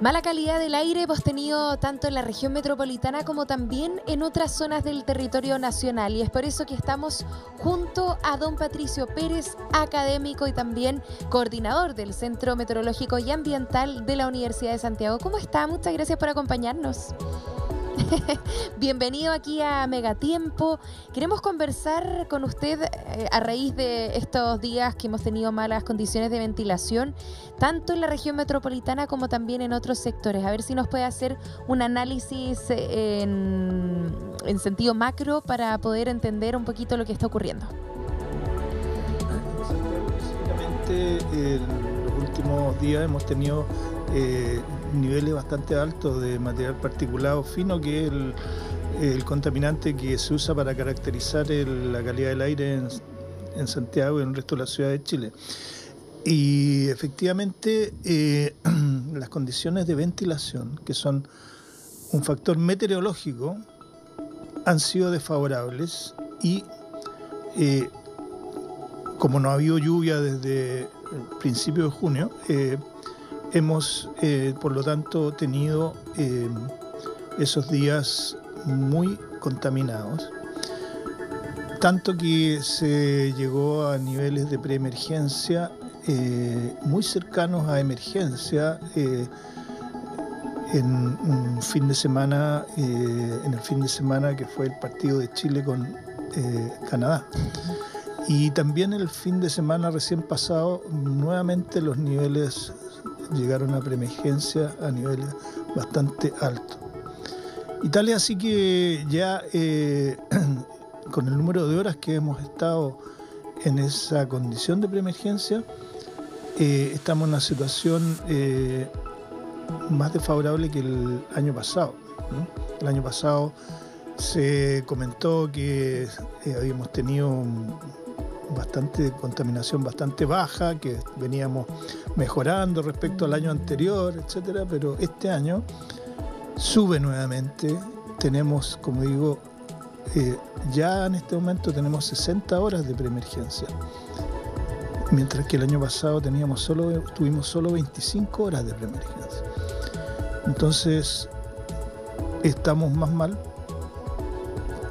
Mala calidad del aire hemos tenido tanto en la región metropolitana como también en otras zonas del territorio nacional y es por eso que estamos junto a don Patricio Pérez, académico y también coordinador del Centro Meteorológico y Ambiental de la Universidad de Santiago. ¿Cómo está? Muchas gracias por acompañarnos. Bienvenido aquí a Megatiempo. Queremos conversar con usted eh, a raíz de estos días que hemos tenido malas condiciones de ventilación, tanto en la región metropolitana como también en otros sectores. A ver si nos puede hacer un análisis eh, en, en sentido macro para poder entender un poquito lo que está ocurriendo. en los últimos días hemos tenido eh, niveles bastante altos de material particulado fino, que es el, contaminante que se usa para caracterizar la calidad del aire en, Santiago y en el resto de la ciudad de Chile. Y efectivamente eh, las condiciones de ventilación, que son un factor meteorológico, han sido desfavorables y eh, como no ha habido lluvia desde el principio de junio, eh, hemos, eh, por lo tanto, tenido eh, esos días muy contaminados, tanto que se llegó a niveles de preemergencia eh, muy cercanos a emergencia en un fin de semana, en el fin de semana que fue el partido de Chile con Canadá. Y también el fin de semana recién pasado, nuevamente los niveles llegaron a preemergencia a niveles bastante altos. Y tal así que ya eh, con el número de horas que hemos estado en esa condición de preemergencia, eh, estamos en una situación eh, más desfavorable que el año pasado. El año pasado se comentó que habíamos tenido bastante contaminación bastante baja, que veníamos mejorando respecto al año anterior, etcétera, pero este año sube nuevamente. Tenemos, como digo, eh, ya en este momento tenemos 60 horas de preemergencia. Mientras que el año pasado teníamos solo, tuvimos solo 25 horas de preemergencia. Entonces, estamos más mal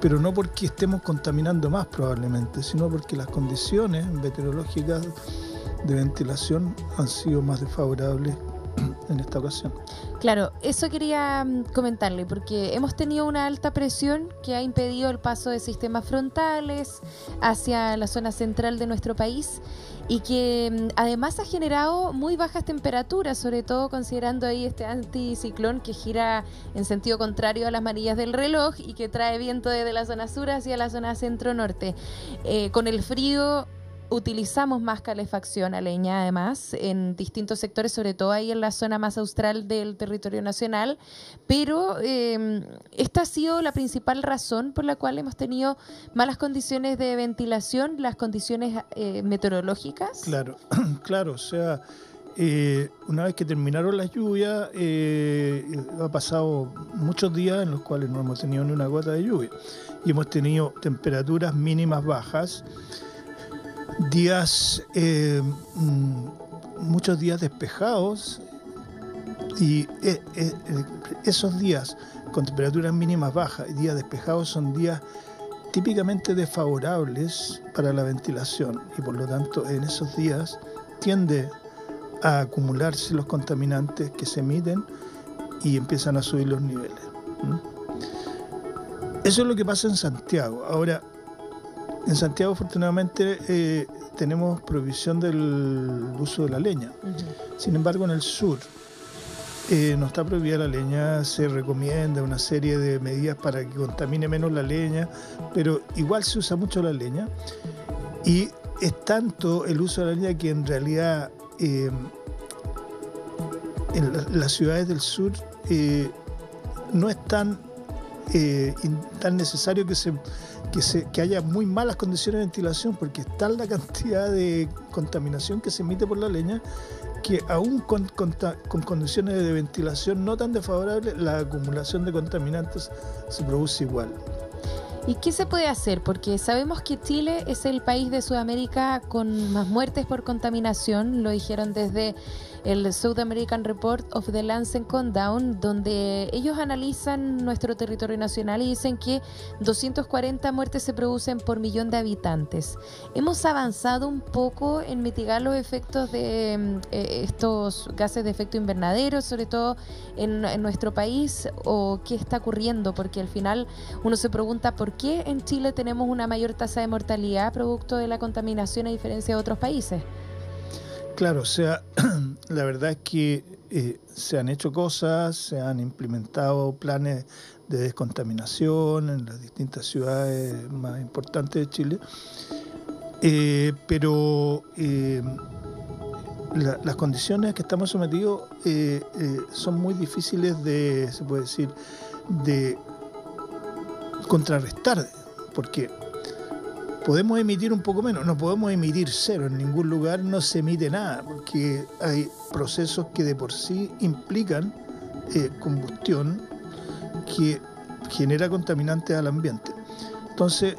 pero no porque estemos contaminando más probablemente, sino porque las condiciones meteorológicas de ventilación han sido más desfavorables en esta ocasión. Claro, eso quería mm, comentarle, porque hemos tenido una alta presión que ha impedido el paso de sistemas frontales hacia la zona central de nuestro país y que mm, además ha generado muy bajas temperaturas, sobre todo considerando ahí este anticiclón que gira en sentido contrario a las manillas del reloj y que trae viento desde la zona sur hacia la zona centro-norte. Eh, con el frío utilizamos más calefacción a leña además en distintos sectores, sobre todo ahí en la zona más austral del territorio nacional, pero em, esta ha sido la principal razón por la cual hemos tenido malas condiciones de ventilación, las condiciones eh, meteorológicas. Claro, claro, o sea, eh, una vez que terminaron las lluvias, eh, ha pasado muchos días en los cuales no hemos tenido ni una gota de lluvia y hemos tenido temperaturas mínimas bajas días, eh, mm, muchos días despejados y eh, eh, esos días con temperaturas mínimas bajas y días despejados son días típicamente desfavorables para la ventilación y por lo tanto en esos días tiende a acumularse los contaminantes que se emiten y empiezan a subir los niveles. Eso es lo que pasa en Santiago. Ahora, en Santiago, afortunadamente, eh, tenemos prohibición del uso de la leña. Sin embargo, en el sur eh, no está prohibida la leña, se recomienda una serie de medidas para que contamine menos la leña, pero igual se usa mucho la leña. Y es tanto el uso de la leña que en realidad eh, en las ciudades del sur no es tan, tan necesario que se que, haya muy malas condiciones de ventilación, porque está la cantidad de contaminación que se emite por la leña, que aún con, condiciones de ventilación no tan desfavorables, la acumulación de contaminantes se produce igual. ¿Y qué se puede hacer? Porque sabemos que Chile es el país de Sudamérica con más muertes por contaminación, lo dijeron desde el South American Report of the Lancet Countdown, donde ellos analizan nuestro territorio nacional y dicen que 240 muertes se producen por millón de habitantes. ¿Hemos avanzado un poco en mitigar los efectos de mm, eh, estos gases de efecto invernadero, sobre todo en, en nuestro país, o qué está ocurriendo? Porque al final uno se pregunta por qué en Chile tenemos una mayor tasa de mortalidad producto de la contaminación a diferencia de otros países. Claro, o sea, la verdad es que eh, se han hecho cosas, se han implementado planes de descontaminación en las distintas ciudades más importantes de Chile, eh, pero eh, las condiciones que estamos sometidos son muy difíciles de, se puede decir, de contrarrestar, porque podemos emitir un poco menos, no podemos emitir cero, en ningún lugar no se emite nada, porque hay procesos que de por sí implican eh, combustión que genera contaminantes al ambiente. Entonces,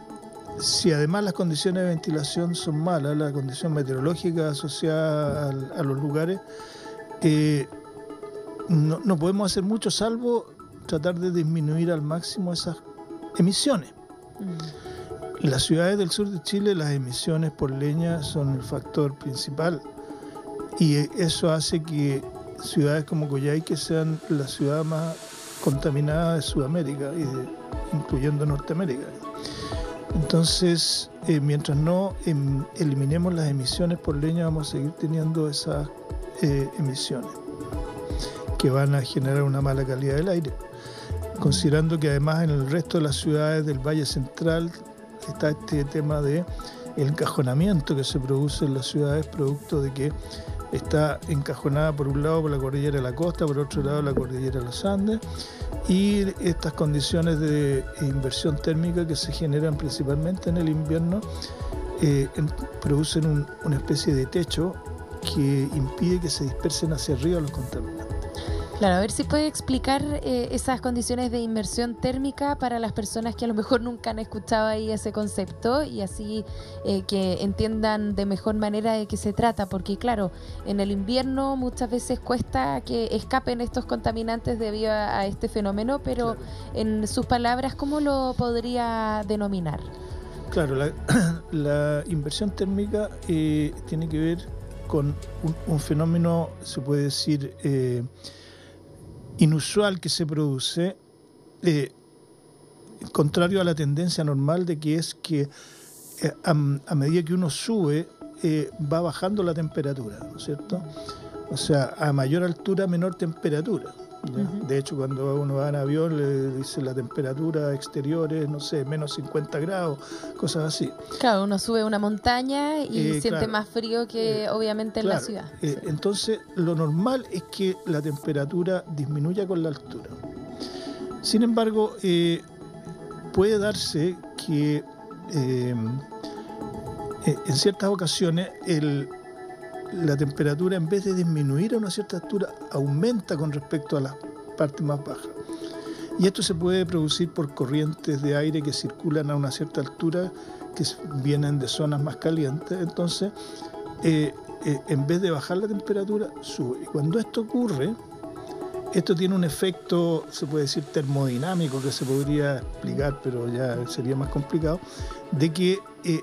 si además las condiciones de ventilación son malas, la condición meteorológica asociada a, los lugares, eh, no, podemos hacer mucho salvo tratar de disminuir al máximo esas emisiones. Mm. Las ciudades del sur de Chile las emisiones por leña son el factor principal y eso hace que ciudades como Coyhaique sean la ciudad más contaminada de Sudamérica, incluyendo Norteamérica. Entonces, eh, mientras no em, eliminemos las emisiones por leña, vamos a seguir teniendo esas eh, emisiones que van a generar una mala calidad del aire. Considerando que además en el resto de las ciudades del Valle Central está este tema de el encajonamiento que se produce en las ciudades producto de que está encajonada por un lado por la cordillera de la costa, por otro lado la cordillera de los Andes, y estas condiciones de inversión térmica que se generan principalmente en el invierno eh, producen una especie de techo que impide que se dispersen hacia arriba los contaminantes. Claro, a ver si puede explicar eh, esas condiciones de inmersión térmica para las personas que a lo mejor nunca han escuchado ahí ese concepto y así eh, que entiendan de mejor manera de qué se trata, porque claro, en el invierno muchas veces cuesta que escapen estos contaminantes debido a, este fenómeno, pero en sus palabras, ¿cómo lo podría denominar? Claro, la, inversión térmica eh, tiene que ver con un, fenómeno, se puede decir, inusual que se produce, eh, contrario a la tendencia normal de que es que eh, a, medida que uno sube, eh, va bajando la temperatura, ¿no es cierto? O sea, a mayor altura, menor temperatura. De hecho, cuando uno va en avión, le dice la temperatura exterior es, no sé, menos 50 grados, cosas así. Claro, uno sube una montaña y eh, siente más frío que eh, obviamente en la ciudad. Eh, entonces, lo normal es que la temperatura disminuya con la altura. Sin embargo, puede darse que en ciertas ocasiones el, la temperatura en vez de disminuir a una cierta altura aumenta con respecto a las partes más bajas. Y esto se puede producir por corrientes de aire que circulan a una cierta altura, que vienen de zonas más calientes. Entonces, eh, eh, en vez de bajar la temperatura, sube. Y cuando esto ocurre, esto tiene un efecto, se puede decir, termodinámico, que se podría explicar, pero ya sería más complicado, de que eh,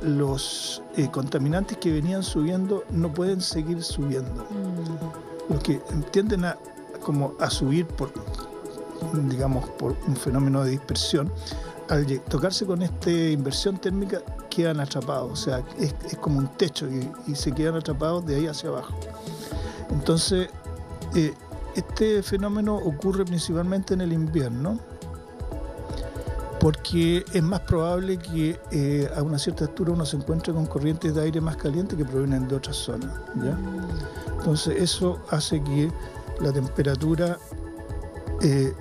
los eh, contaminantes que venían subiendo no pueden seguir subiendo. Mm. Los que tienden a, como a subir por, digamos, por un fenómeno de dispersión, al tocarse con esta inversión térmica quedan atrapados, o sea, es, como un techo y, se quedan atrapados de ahí hacia abajo. Entonces, eh, este fenómeno ocurre principalmente en el invierno, porque es más probable que eh, a una cierta altura uno se encuentre con corrientes de aire más caliente que provienen de otras zonas. Entonces eso hace que la temperatura eh,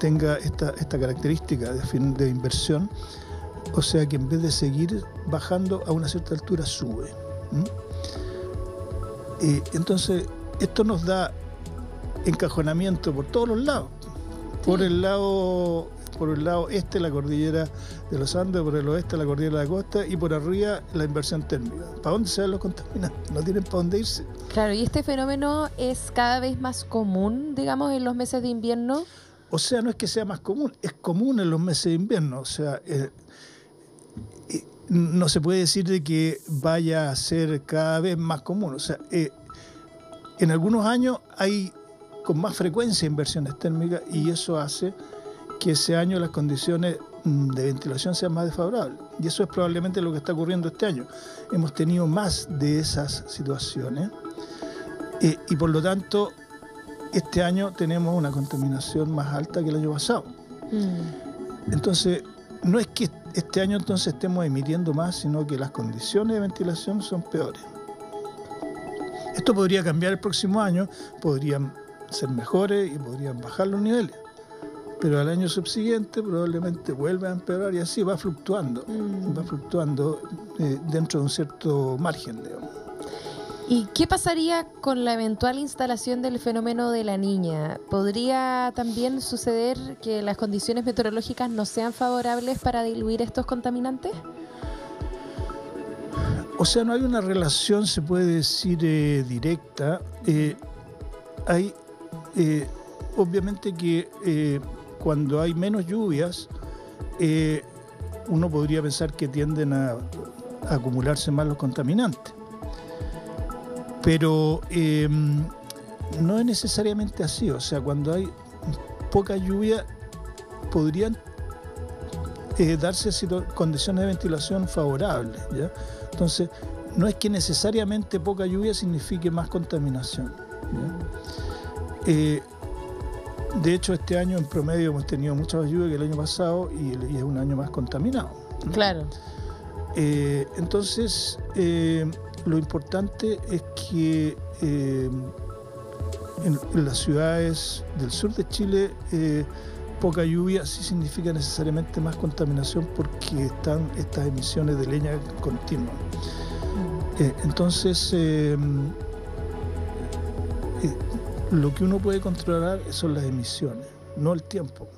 tenga esta, característica de, de inversión, o sea que en vez de seguir bajando a una cierta altura sube. Eh, entonces esto nos da encajonamiento por todos los lados. Por el lado por un lado este la cordillera de los Andes, por el oeste la cordillera de la costa y por arriba la inversión térmica. ¿Para dónde se van los contaminantes? No tienen para dónde irse. Claro, y este fenómeno es cada vez más común, digamos, en los meses de invierno. O sea, no es que sea más común, es común en los meses de invierno. O sea, eh, eh, no se puede decir de que vaya a ser cada vez más común. O sea, eh, en algunos años hay con más frecuencia inversiones térmicas y eso hace que ese año las condiciones mm, de ventilación sean más desfavorables. Y eso es probablemente lo que está ocurriendo este año. Hemos tenido más de esas situaciones eh, y por lo tanto este año tenemos una contaminación más alta que el año pasado. Mm. Entonces, no es que este año entonces estemos emitiendo más, sino que las condiciones de ventilación son peores. Esto podría cambiar el próximo año, podrían ser mejores y podrían bajar los niveles. Pero al año subsiguiente probablemente vuelve a empeorar y así va fluctuando, mm. va fluctuando eh, dentro de un cierto margen, ¿Y qué pasaría con la eventual instalación del fenómeno de la niña? ¿Podría también suceder que las condiciones meteorológicas no sean favorables para diluir estos contaminantes? O sea, no hay una relación, se puede decir, eh, directa. Eh, hay, eh, obviamente que cuando hay menos lluvias, uno podría pensar que tienden a, acumularse más los contaminantes. Pero em, no es necesariamente así. O sea, cuando hay poca lluvia, podrían darse condiciones de ventilación favorables. Entonces, no es que necesariamente poca lluvia signifique más contaminación. Eh, de hecho, este año en promedio hemos tenido mucha más lluvia que el año pasado y, es un año más contaminado. Claro. Eh, entonces, eh, lo importante es que en, en, las ciudades del sur de Chile poca lluvia sí significa necesariamente más contaminación porque están estas emisiones de leña continuas. Mm. Eh, entonces, eh, lo que uno puede controlar son las emisiones, no el tiempo.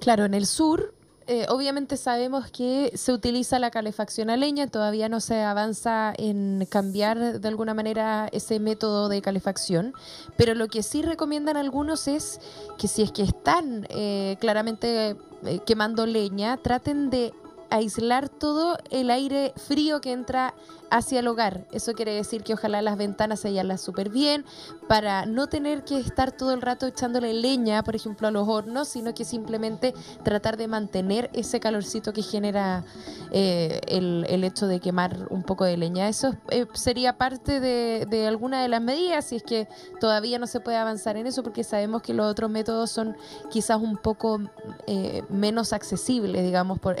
Claro, en el sur eh, obviamente sabemos que se utiliza la calefacción a leña, todavía no se avanza en cambiar de alguna manera ese método de calefacción, pero lo que sí recomiendan algunos es que si es que están eh, claramente eh, quemando leña, traten de aislar todo el aire frío que entra hacia el hogar. Eso quiere decir que ojalá las ventanas se hallarlas súper bien para no tener que estar todo el rato echándole leña, por ejemplo, a los hornos, sino que simplemente tratar de mantener ese calorcito que genera eh, el, hecho de quemar un poco de leña. Eso eh, sería parte de, alguna de las medidas, si es que todavía no se puede avanzar en eso, porque sabemos que los otros métodos son quizás un poco eh, menos accesibles, digamos, por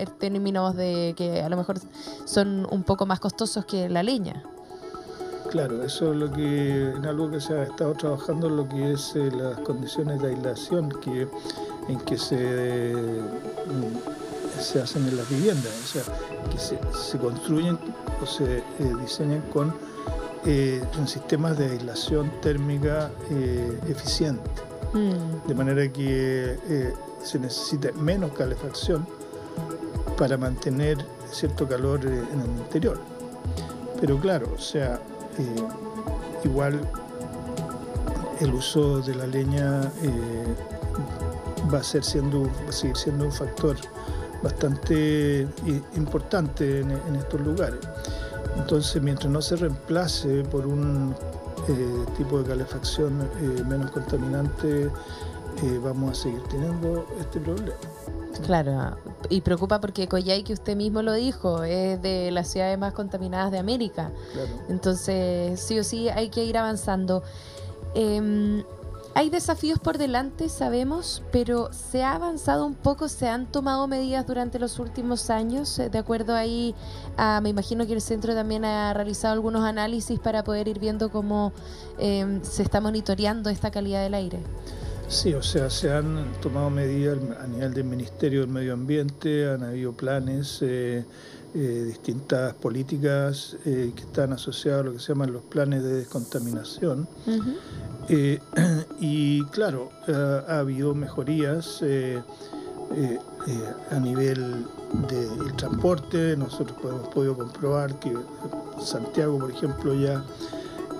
términos de que a lo mejor son un poco más costosos que la leña. Claro, eso es lo que en algo que se ha estado trabajando lo que es eh, las condiciones de aislación que en que se mm, se hacen en las viviendas, o sea, que se, construyen o se eh, diseñan con eh, sistemas de aislación térmica eficiente, mm. de manera que se necesita menos calefacción para mantener cierto calor en el interior. Pero claro, o sea, eh, igual el uso de la leña eh, va a ser siendo, seguir siendo un factor bastante eh, importante en, estos lugares. Entonces, mientras no se reemplace por un tipo de calefacción menos contaminante, vamos a seguir teniendo este problema. Claro, y preocupa porque Coyhai, que usted mismo lo dijo, es de las ciudades más contaminadas de América. Entonces, sí o sí hay que ir avanzando. Em, hay desafíos por delante, sabemos, pero se ha avanzado un poco, se han tomado medidas durante los últimos años. Eh, de acuerdo ahí, me imagino que el centro también ha realizado algunos análisis para poder ir viendo cómo em, se está monitoreando esta calidad del aire. Sí, o sea, se han tomado medidas a nivel del Ministerio del Medio Ambiente, han habido planes, eh, eh, distintas políticas eh, que están asociadas a lo que se llaman los planes de descontaminación. y claro, ha habido mejorías a nivel del transporte, nosotros hemos podido comprobar que Santiago, por ejemplo, ya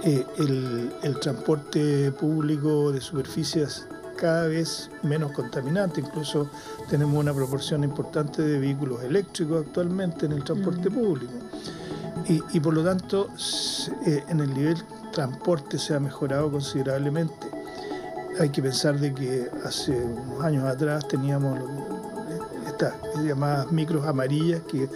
el, el, transporte público de superficies cada vez menos contaminante, incluso tenemos una proporción importante de vehículos eléctricos actualmente en el transporte mm. público. Y, y, por lo tanto, en el nivel transporte se ha mejorado considerablemente hay que pensar de que hace unos años atrás teníamos estas llamadas micros amarillas que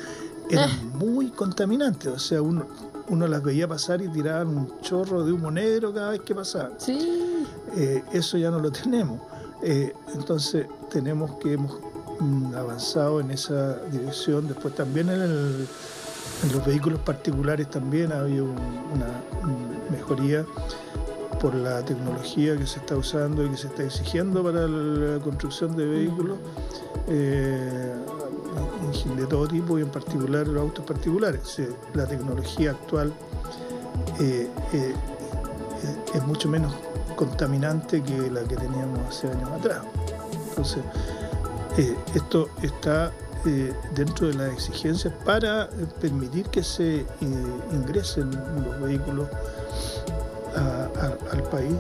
eran muy contaminantes, o sea, uno, uno las veía pasar y tiraban un chorro de humo negro cada vez que pasaban. Sí. Eh, eso ya no lo tenemos. Eh, entonces tenemos que hemos mm, avanzado en esa dirección. Después también en, los vehículos particulares también ha habido una mejoría por la tecnología que se está usando y que se está exigiendo para la construcción de vehículos eh, de todo tipo y en particular los autos particulares. La tecnología actual eh, eh, es mucho menos contaminante que la que teníamos hace años atrás. Entonces, esto está dentro de las exigencias para permitir que se ingresen los vehículos al país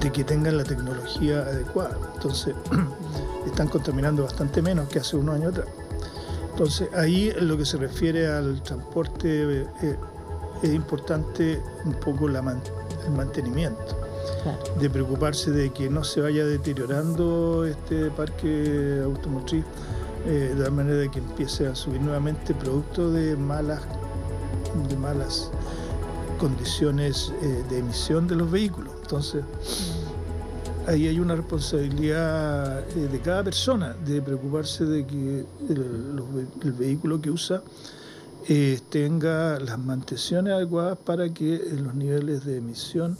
de que tengan la tecnología adecuada. Entonces, están contaminando bastante menos que hace unos años atrás. Entonces, ahí en lo que se refiere al transporte eh, es importante un poco la el mantenimiento, de preocuparse de que no se vaya deteriorando este parque automotriz eh, de manera que empiece a subir nuevamente producto de malas, de malas condiciones eh, de emisión de los vehículos. Entonces, ahí hay una responsabilidad eh, de cada persona de preocuparse de que el, vehículo que usa eh, tenga las mantenciones adecuadas para que los niveles de emisión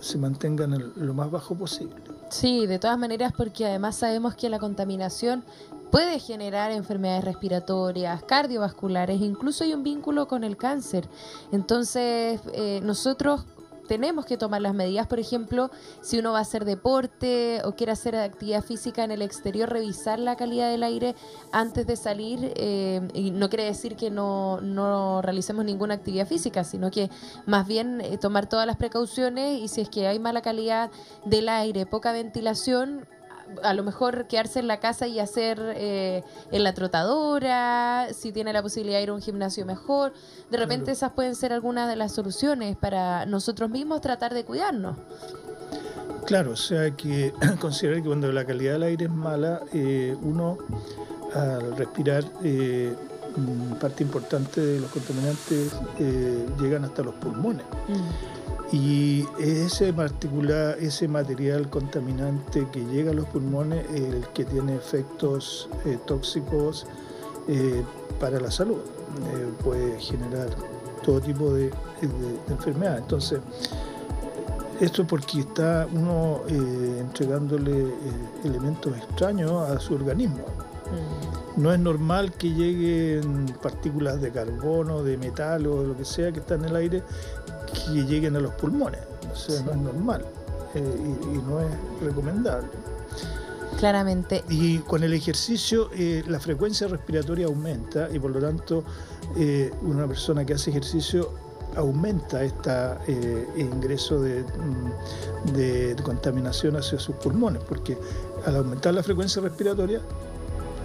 se mantengan lo más bajo posible. Sí, de todas maneras, porque además sabemos que la contaminación puede generar enfermedades respiratorias, cardiovasculares, incluso hay un vínculo con el cáncer. Entonces, eh, nosotros tenemos que tomar las medidas, por ejemplo, si uno va a hacer deporte o quiere hacer actividad física en el exterior, revisar la calidad del aire antes de salir. Eh, y no quiere decir que no, no, realicemos ninguna actividad física, sino que más bien eh, tomar todas las precauciones y si es que hay mala calidad del aire, poca ventilación, a lo mejor quedarse en la casa y hacer eh, en la trotadora, si tiene la posibilidad de ir a un gimnasio mejor. De repente esas pueden ser algunas de las soluciones para nosotros mismos tratar de cuidarnos. Claro, o sea que considerar que cuando la calidad del aire es mala, eh, uno al respirar, eh, parte importante de los contaminantes eh, llegan hasta los pulmones. Mm. Y ese particular, ese material contaminante que llega a los pulmones es el que tiene efectos eh, tóxicos eh, para la salud. Eh, puede generar todo tipo de, enfermedades. Entonces, esto porque está uno entregándole elementos extraños a su organismo. Mm. No es normal que lleguen partículas de carbono, de metal o de lo que sea que está en el aire que lleguen a los pulmones. O sea, no es normal eh, y, no es recomendable. Claramente. Y con el ejercicio eh, la frecuencia respiratoria aumenta y por lo tanto eh, una persona que hace ejercicio aumenta este ingreso de, mm, de, contaminación hacia sus pulmones, porque al aumentar la frecuencia respiratoria,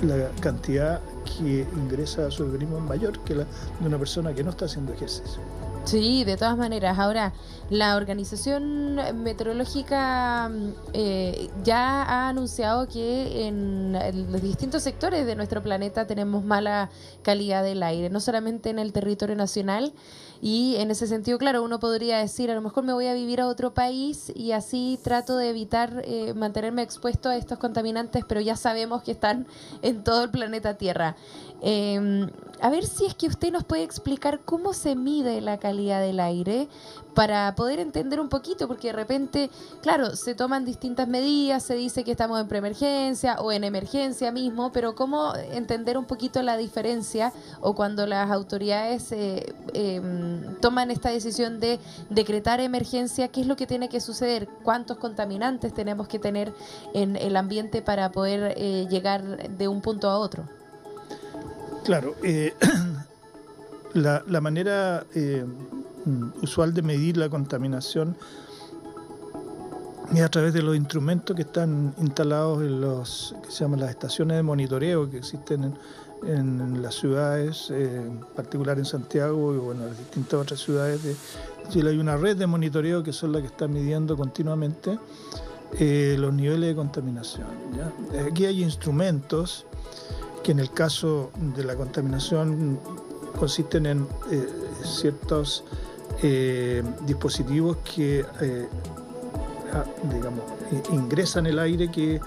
la cantidad que ingresa a su organismo es mayor que la de una persona que no está haciendo ejercicio. Sí, de todas maneras. Ahora, la Organización Meteorológica eh, ya ha anunciado que en los distintos sectores de nuestro planeta tenemos mala calidad del aire, no solamente en el territorio nacional. Y en ese sentido, claro, uno podría decir, a lo mejor me voy a vivir a otro país y así trato de evitar eh, mantenerme expuesto a estos contaminantes, pero ya sabemos que están en todo el planeta Tierra. Em, a ver si es que usted nos puede explicar cómo se mide la calidad calidad del aire para poder entender un poquito, porque de repente, claro, se toman distintas medidas, se dice que estamos en preemergencia o en emergencia mismo, pero cómo entender un poquito la diferencia o cuando las autoridades eh, em, toman esta decisión de decretar emergencia, qué es lo que tiene que suceder, cuántos contaminantes tenemos que tener en el ambiente para poder eh, llegar de un punto a otro. Claro, eh, la, la, manera Mm, usual de medir la contaminación y a través de los instrumentos que están instalados en los que se llaman las estaciones de monitoreo que existen en, las ciudades, eh, en particular en Santiago y bueno, en las distintas otras ciudades de Chile. Hay una red de monitoreo que son las que están midiendo continuamente eh, los niveles de contaminación. Aquí hay instrumentos que en el caso de la contaminación consisten en eh, ciertos eh, dispositivos que eh, digamos, ingresan el aire que,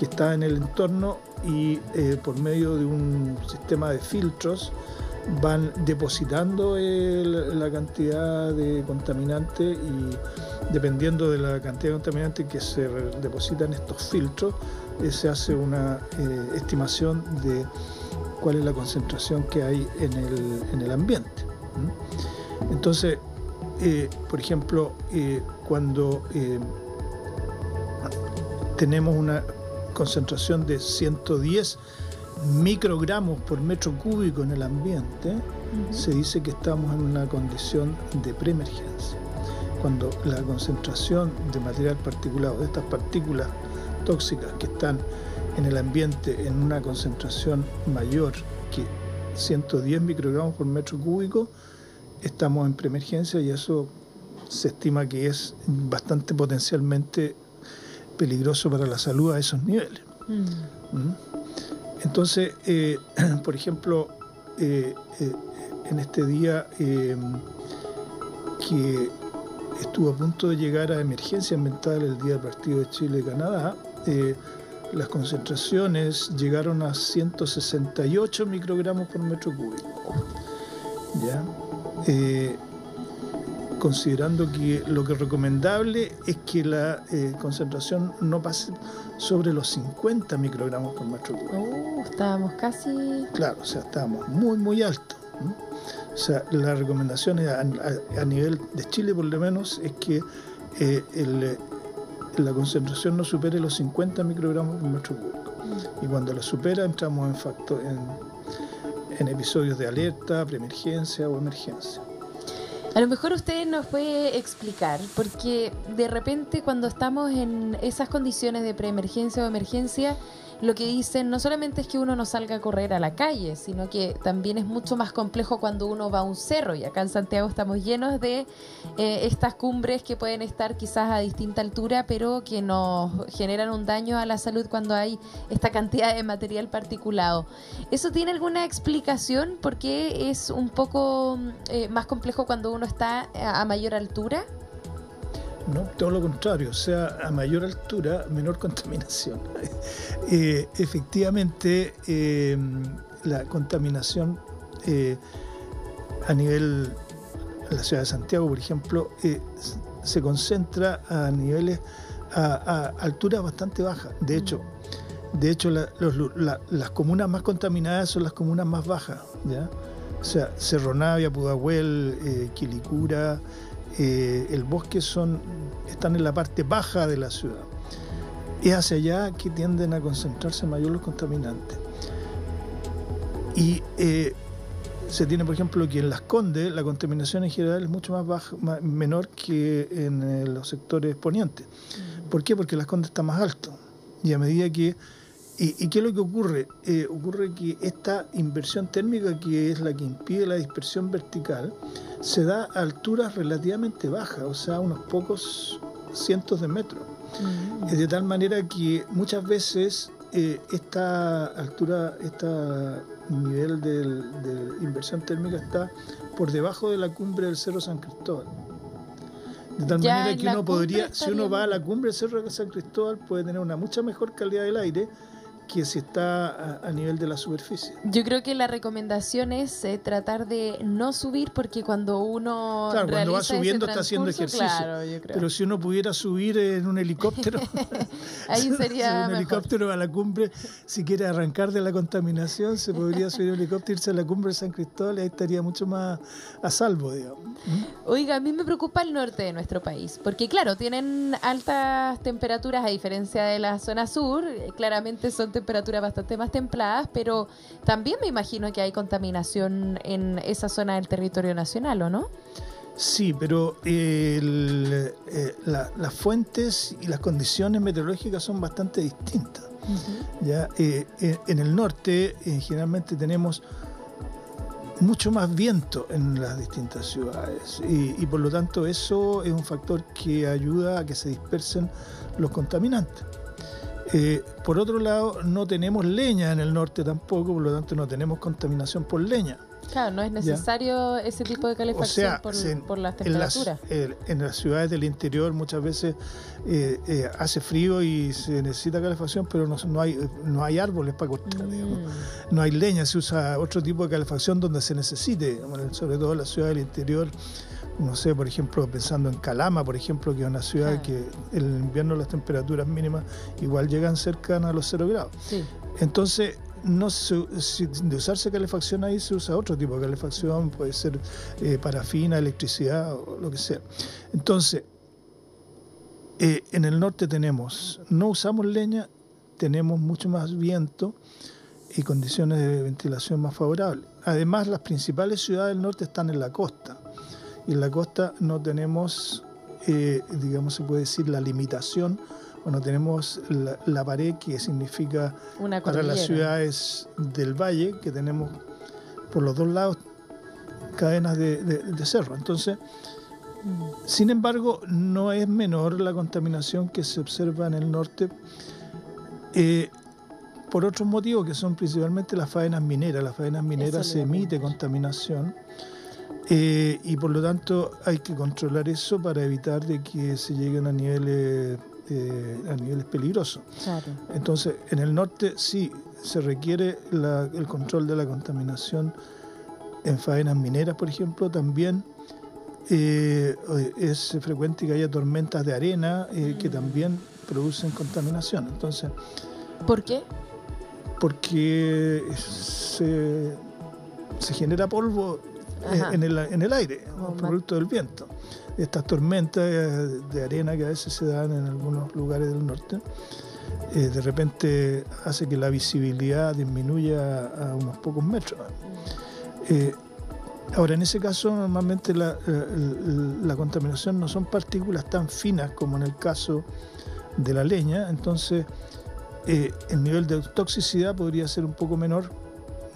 está en el entorno y eh, por medio de un sistema de filtros van depositando la cantidad de contaminante y dependiendo de la cantidad de contaminante que se depositan estos filtros, se hace una estimación de cuál es la concentración que hay en el, en el ambiente. Entonces, eh, por ejemplo, eh, cuando eh, tenemos una concentración de 110 microgramos por metro cúbico en el ambiente, se dice que estamos en una condición de preemergencia. Cuando la concentración de material particulado, de estas partículas tóxicas que están en el ambiente en una concentración mayor que 110 microgramos por metro cúbico, estamos en preemergencia y eso se estima que es bastante potencialmente peligroso para la salud a esos niveles. Mm. ¿Mm? Entonces, eh, por ejemplo, eh, eh, en este día que estuvo a punto de llegar a emergencia ambiental el día del partido de Chile y Canadá, las concentraciones llegaron a 168 microgramos por metro cúbico. ¿Ya? Eh, considerando que lo que es recomendable es que la eh, concentración no pase sobre los 50 microgramos por metro cúbico. Uh, estábamos casi... Claro, o sea, estábamos muy, muy altos. O sea, la recomendación a, nivel de Chile, por lo menos, es que eh, la concentración no supere los 50 microgramos por metro cúbico. Mm. Y cuando la supera, entramos en, factor, en en episodios de alerta, preemergencia o emergencia. A lo mejor usted nos puede explicar, porque de repente cuando estamos en esas condiciones de preemergencia o emergencia, lo que dicen no solamente es que uno no salga a correr a la calle, sino que también es mucho más complejo cuando uno va a un cerro. Y acá en Santiago estamos llenos de eh, estas cumbres que pueden estar quizás a distinta altura, pero que nos generan un daño a la salud cuando hay esta cantidad de material particulado. ¿Eso tiene alguna explicación? ¿Por qué es un poco eh, más complejo cuando uno está a mayor altura? No, todo lo contrario, o sea, a mayor altura, menor contaminación. Eh, efectivamente, eh, la contaminación eh, a nivel de la ciudad de Santiago, por ejemplo, se concentra a niveles, a, alturas bastante bajas. De hecho, de hecho las comunas más contaminadas son las comunas más bajas. ¿ya? O sea, Cerro Navia, Pudahuel, Quilicura, eh, el bosque son, están en la parte baja de la ciudad. Es hacia allá que tienden a concentrarse mayor los contaminantes. Y eh, se tiene, por ejemplo, que en Las Condes la contaminación en general es mucho más, baja, menor que en eh, los sectores ponientes. ¿Por qué? Porque Las Condes está más alto. Y a medida que ¿Y, qué es lo que ocurre? Eh, ocurre que esta inversión térmica, que es la que impide la dispersión vertical, se da a alturas relativamente bajas, o sea, unos pocos cientos de metros. Mm. De tal manera que muchas veces eh, esta altura, este nivel de, inversión térmica está por debajo de la cumbre del Cerro San Cristóbal. De tal manera que uno podría, si uno va a la cumbre del Cerro San Cristóbal, puede tener una mucha mejor calidad del aire que si está a, nivel de la superficie. Yo creo que la recomendación es eh, tratar de no subir porque cuando uno claro, cuando va subiendo está haciendo ejercicio. Pero si uno pudiera subir en un helicóptero, ahí sería un helicóptero a la cumbre, si quiere arrancar de la contaminación, se podría subir un helicóptero irse a la cumbre de San Cristóbal y ahí estaría mucho más a salvo, digamos. ¿Mm? Oiga, a mí me preocupa el norte de nuestro país, porque claro, tienen altas temperaturas a diferencia de la zona sur, claramente son temperaturas bastante más templadas, pero también me imagino que hay contaminación en esa zona del territorio nacional, ¿o no? Sí, pero eh, las fuentes y las condiciones meteorológicas son bastante distintas. ¿ya? Eh, eh, en el norte generalmente tenemos mucho más viento en las distintas ciudades y, por lo tanto eso es un factor que ayuda a que se dispersen los contaminantes. Eh, por otro lado, no tenemos leña en el norte tampoco, por lo tanto no tenemos contaminación por leña. Claro, no es necesario ese tipo de calefacción por, las temperaturas. En las, ciudades del interior muchas veces eh, eh, hace frío y se necesita calefacción, pero no, hay, no hay árboles para cortar, mm. no hay leña, se usa otro tipo de calefacción donde se necesite, sobre todo en las ciudades del interior no sé, por ejemplo, pensando en Calama, por ejemplo, que es una ciudad que en el invierno las temperaturas mínimas igual llegan cercanas a los 0 grados. Entonces, no de usarse calefacción ahí se usa otro tipo de calefacción, puede ser eh, parafina, electricidad o lo que sea. Entonces, eh, en el norte tenemos, no usamos leña, tenemos mucho más viento y condiciones de ventilación más favorables. Además, las principales ciudades del norte están en la costa y en la costa no tenemos, eh, digamos, se puede decir, la limitación bueno, tenemos la, pared que significa para las ciudades del valle, que tenemos por los dos lados cadenas de, cerro. Entonces, sin embargo, no es menor la contaminación que se observa en el norte. Eh, por otros motivos que son principalmente las faenas mineras. Las faenas mineras se emite contaminación eh, y por lo tanto hay que controlar eso para evitar de que se lleguen a niveles eh, a niveles peligrosos. Entonces, en el norte sí se requiere el control de la contaminación en faenas mineras, por ejemplo, también eh, es frecuente que haya tormentas de arena eh, que también producen contaminación. Entonces, ¿por qué? Porque se, genera polvo en el, en el, aire, producto del viento. Estas tormentas de arena que a veces se dan en algunos lugares del norte, eh, de repente hace que la visibilidad disminuya a unos pocos metros. Eh, ahora, en ese caso, normalmente la, la, contaminación no son partículas tan finas como en el caso de la leña, entonces eh, el nivel de toxicidad podría ser un poco menor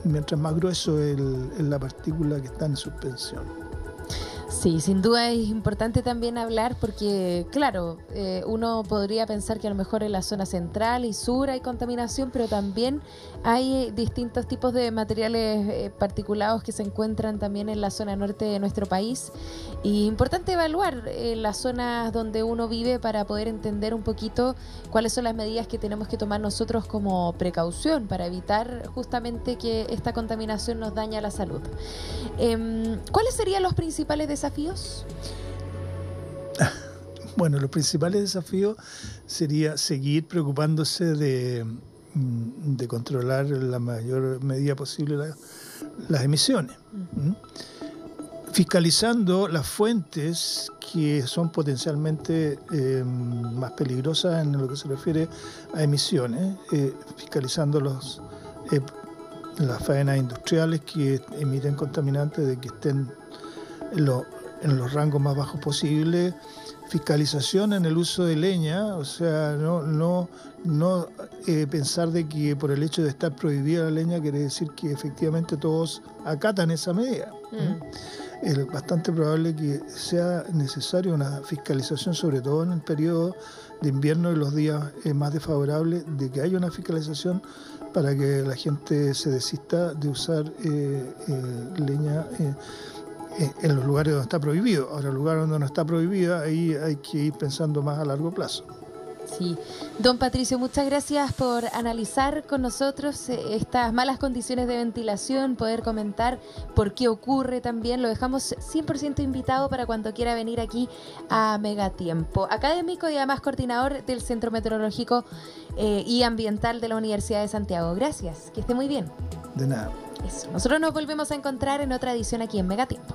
mientras más grueso es la partícula que está en suspensión. Sí, sin duda es importante también hablar porque, claro, eh, uno podría pensar que a lo mejor en la zona central y sur hay contaminación, pero también hay distintos tipos de materiales eh, particulados que se encuentran también en la zona norte de nuestro país. Y importante evaluar eh, las zonas donde uno vive para poder entender un poquito cuáles son las medidas que tenemos que tomar nosotros como precaución para evitar justamente que esta contaminación nos daña la salud. Em, ¿Cuáles serían los principales desafíos? Bueno, los principales desafíos sería seguir preocupándose de, mm, de controlar la mayor medida posible las emisiones. Fiscalizando las fuentes que son potencialmente eh, más peligrosas en lo que se refiere a emisiones, eh, fiscalizando los, eh, las faenas industriales que emiten contaminantes de que estén en, los rangos más bajos posibles, fiscalización en el uso de leña, o sea, no, no, no eh, pensar de que por el hecho de estar prohibida la leña quiere decir que efectivamente todos acatan esa medida. Mm. Es bastante probable que sea necesaria una fiscalización, sobre todo en el periodo de invierno y los días eh, más desfavorables, de que haya una fiscalización para que la gente se desista de usar eh, leña eh, en los lugares donde está prohibido. Ahora, el lugar donde no está prohibida, ahí hay que ir pensando más a largo plazo. Sí. Don Patricio, muchas gracias por analizar con nosotros eh, estas malas condiciones de ventilación, poder comentar por qué ocurre también. Lo dejamos 100% invitado para cuando quiera venir aquí a Megatiempo. Académico y además coordinador del Centro Meteorológico eh, y Ambiental de la Universidad de Santiago. Gracias, que esté muy bien. De nada. Eso. Nosotros nos volvemos a encontrar en otra edición aquí en Megatiempo.